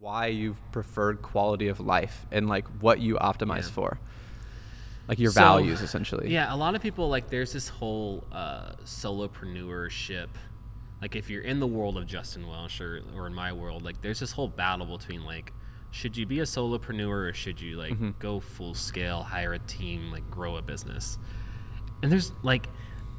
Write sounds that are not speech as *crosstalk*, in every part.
why you've preferred quality of life and like what you optimize Yeah. for, like your So, values essentially. Yeah, a lot of people like there's this whole uh, solopreneurship. Like if you're in the world of Justin Welsh or, or in my world, like there's this whole battle between like should you be a solopreneur or should you like Mm-hmm. go full scale, hire a team, like grow a business? And there's like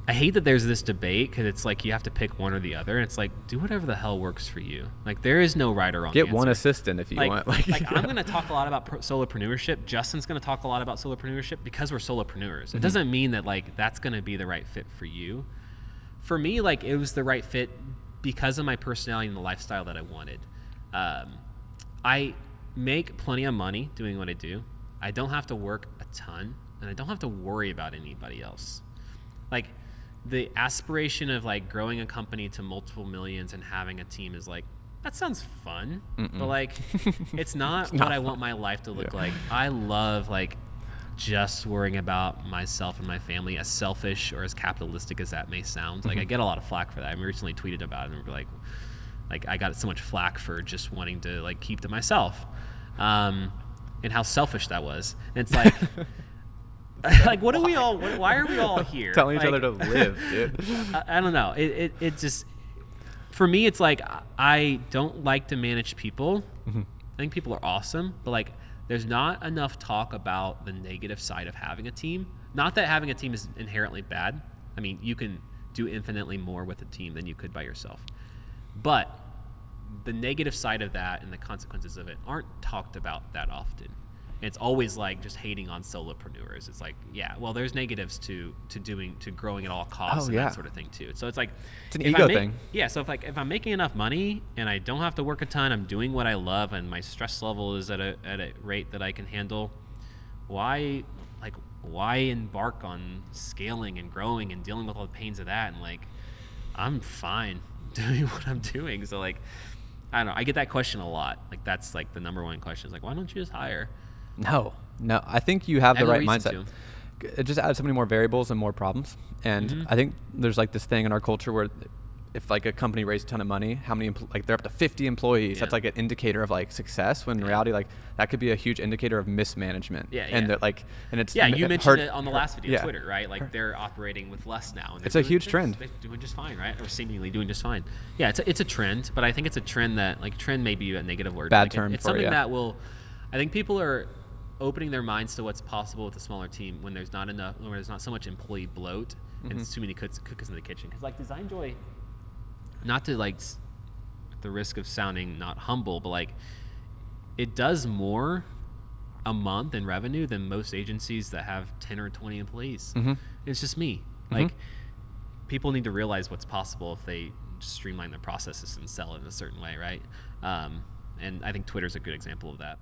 I hate that there's this debate because it's like you have to pick one or the other. And it's like do whatever the hell works for you. Like there is no right or wrong. Get one assistant if you like, want. Like, like I'm *laughs* going to talk a lot about solopreneurship. Justin's going to talk a lot about solopreneurship because we're solopreneurs. Mm-hmm. It doesn't mean that like that's going to be the right fit for you. For me, like it was the right fit because of my personality and the lifestyle that I wanted. Um, I make plenty of money doing what I do. I don't have to work a ton, and I don't have to worry about anybody else. Like the aspiration of like growing a company to multiple millions and having a team is like that sounds fun, but like *laughs* it's not what not I want my life to look Yeah. like. I love like just worrying about myself and my family, as selfish or as capitalistic as that may sound. Like I get a lot of flack for that. I recently tweeted about it and we're like, like I got so much flack for just wanting to like keep to myself, um, and how selfish that was. And it's like, *laughs* *laughs* like what are we all? Why are we all *laughs* here? telling each other to live, *laughs* dude. I, I don't know. It, it, it just, for me, it's like I don't like to manage people. Mm-hmm. I think people are awesome, but like there's not enough talk about the negative side of having a team. Not that having a team is inherently bad. I mean, you can do infinitely more with a team than you could by yourself. But the negative side of that and the consequences of it aren't talked about that often. And it's always like just hating on solopreneurs. It's like, yeah, well, there's negatives to to doing to growing at all costs Oh, and yeah. that sort of thing too. So it's like It's an ego make- thing. Yeah, so if like if I'm making enough money and I don't have to work a ton, I'm doing what I love, and my stress level is at a at a rate that I can handle. Why, like, why embark on scaling and growing and dealing with all the pains of that? And like, I'm fine *laughs* doing what I'm doing. So like, I don't know. I get that question a lot. Like that's like the number one question. Is like, why don't you just hire? No, no. I think you have the right mindset. It just adds so many more variables and more problems. And Mhm. I think there's like this thing in our culture where if like a company raised a ton of money, how many empl- like they're up to 50 employees. That's like an indicator of like success. When in reality, like that could be a huge indicator of mismanagement. Yeah, yeah. And yeah. that like and it's Yeah, you it mentioned hurt- it on the last video, yeah. Twitter, right? Like they're operating with less now. And It's a huge trend. They're doing just fine, right? Or seemingly doing just fine. Yeah, it's a, it's a trend, but I think it's a trend that like trend may be a negative word. Bad Like, it- term It's for it, something yeah. that will. I think people are opening their minds to what's possible with a smaller team when there's not enough, when there's not so much employee bloat Mm-hmm. and too many cooks, cookies in the kitchen. Because like Design Joy, not to like the risk of sounding not humble, but like it does more a month in revenue than most agencies that have 10 or 20 employees. Mhm. It's just me. Like people need to realize what's possible if they streamline their processes and sell it in a certain way, right? Um, and I think Twitter's a good example of that.